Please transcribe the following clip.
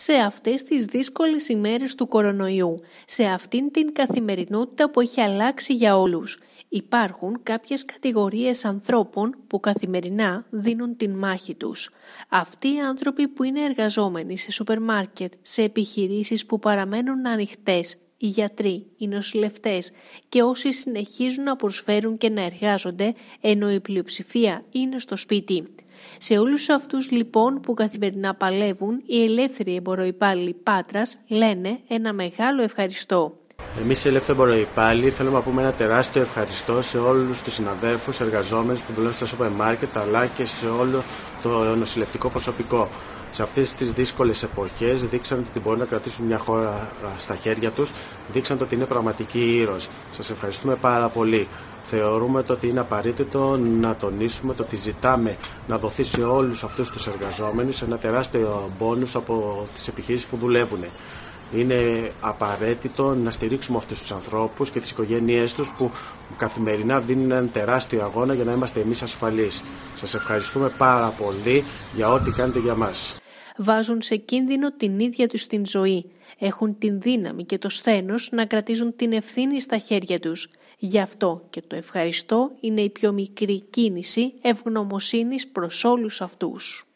σε αυτές τις δύσκολες ημέρες του κορονοϊού, σε αυτήν την καθημερινότητα που έχει αλλάξει για όλους. Υπάρχουν κάποιες κατηγορίες ανθρώπων που καθημερινά δίνουν την μάχη τους. Αυτοί οι άνθρωποι που είναι εργαζόμενοι σε σούπερ μάρκετ, σε επιχειρήσεις που παραμένουν ανοιχτές, οι γιατροί, οι νοσηλευτές και όσοι συνεχίζουν να προσφέρουν και να εργάζονται ενώ η πλειοψηφία είναι στο σπίτι. Σε όλους αυτούς λοιπόν που καθημερινά παλεύουν, οι ελεύθεροι εμποροϊπάλληλοι Πάτρας λένε ένα μεγάλο ευχαριστώ. Εμείς οι ελεύθεροι εμποροϊπάλληλοι θέλουμε να πούμε ένα τεράστιο ευχαριστώ σε όλους τους συναδέλφους, εργαζόμενους που δουλεύουν στα σούπερ μάρκετ αλλά και σε όλο το νοσηλευτικό προσωπικό σε αυτές τις δύσκολες εποχές δείξαν ότι μπορούν να κρατήσουν μια χώρα στα χέρια τους, δείξαν ότι είναι πραγματικοί ήρωες. Σας ευχαριστούμε πάρα πολύ. Θεωρούμε ότι είναι απαραίτητο να τονίσουμε το ότι ζητάμε να δοθεί σε όλους αυτούς τους εργαζόμενους ένα τεράστιο μπόνους από τις επιχειρήσεις που δουλεύουν. Είναι απαραίτητο να στηρίξουμε αυτούς τους ανθρώπους και τις οικογένειές τους που καθημερινά δίνουν έναν τεράστιο αγώνα για να είμαστε εμείς ασφαλείς. Σας ευχαριστούμε πάρα πολύ για ό,τι κάνετε για μας βάζουν σε κίνδυνο την ίδια τους την ζωή. Έχουν την δύναμη και το σθένος να κρατήσουν την ευθύνη στα χέρια τους. Γι' αυτό και το ευχαριστώ είναι η πιο μικρή κίνηση ευγνωμοσύνης προς όλους αυτούς.